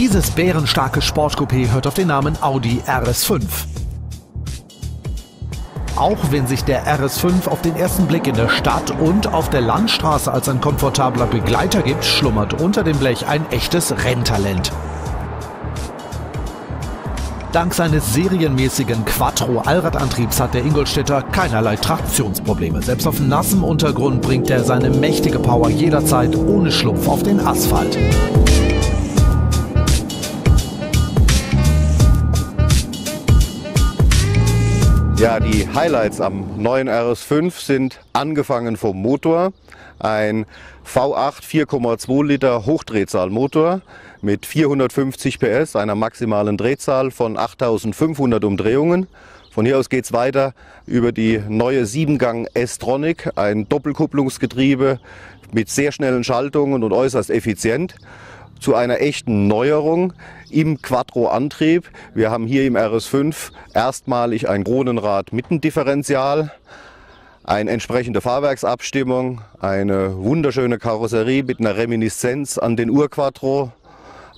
Dieses bärenstarke Sportcoupé hört auf den Namen Audi RS5. Auch wenn sich der RS5 auf den ersten Blick in der Stadt und auf der Landstraße als ein komfortabler Begleiter gibt, schlummert unter dem Blech ein echtes Renntalent. Dank seines serienmäßigen Quattro-Allradantriebs hat der Ingolstädter keinerlei Traktionsprobleme. Selbst auf nassem Untergrund bringt er seine mächtige Power jederzeit ohne Schlupf auf den Asphalt. Ja, die Highlights am neuen RS5 sind angefangen vom Motor. Ein V8 4,2 Liter Hochdrehzahlmotor mit 450 PS, einer maximalen Drehzahl von 8500 Umdrehungen. Von hier aus geht es weiter über die neue 7-Gang S-Tronic, ein Doppelkupplungsgetriebe mit sehr schnellen Schaltungen und äußerst effizient zu einer echten Neuerung im Quattro-Antrieb. Wir haben hier im RS5 erstmalig ein Kronenrad-Mittendifferential, eine entsprechende Fahrwerksabstimmung, eine wunderschöne Karosserie mit einer Reminiszenz an den Urquattro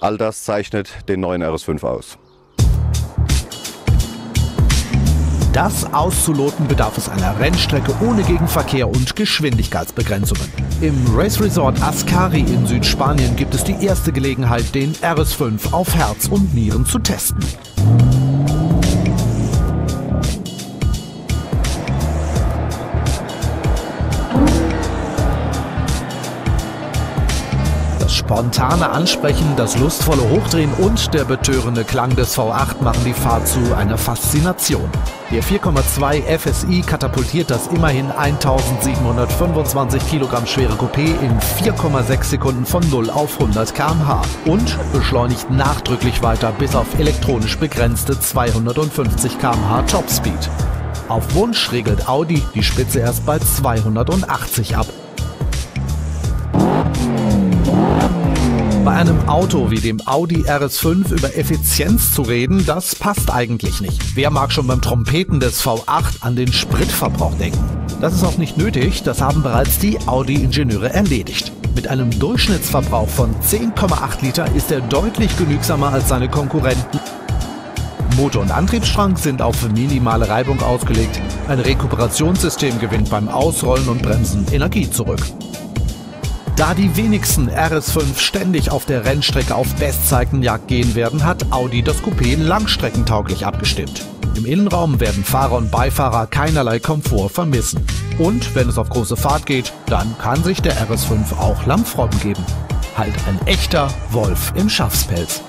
All das zeichnet den neuen RS5 aus. Das auszuloten bedarf es einer Rennstrecke ohne Gegenverkehr und Geschwindigkeitsbegrenzungen. Im Race Resort Ascari in Südspanien gibt es die erste Gelegenheit, den RS5 auf Herz und Nieren zu testen. Spontane Ansprechen, das lustvolle Hochdrehen und der betörende Klang des V8 machen die Fahrt zu einer Faszination. Der 4,2 FSI katapultiert das immerhin 1725 Kilogramm schwere Coupé in 4,6 Sekunden von 0 auf 100 km/h und beschleunigt nachdrücklich weiter bis auf elektronisch begrenzte 250 km/h Topspeed. Auf Wunsch regelt Audi die Spitze erst bei 280 ab. Einem Auto wie dem Audi RS5 über Effizienz zu reden, das passt eigentlich nicht. Wer mag schon beim Trompeten des V8 an den Spritverbrauch denken? Das ist auch nicht nötig, das haben bereits die Audi-Ingenieure erledigt. Mit einem Durchschnittsverbrauch von 10,8 Liter ist er deutlich genügsamer als seine Konkurrenten. Motor und Antriebsstrang sind auf minimale Reibung ausgelegt. Ein Rekuperationssystem gewinnt beim Ausrollen und Bremsen Energie zurück. Da die wenigsten RS5 ständig auf der Rennstrecke auf Bestzeitenjagd gehen werden, hat Audi das Coupé langstreckentauglich abgestimmt. Im Innenraum werden Fahrer und Beifahrer keinerlei Komfort vermissen. Und wenn es auf große Fahrt geht, dann kann sich der RS5 auch Lammfreunden geben. Halt ein echter Wolf im Schafspelz.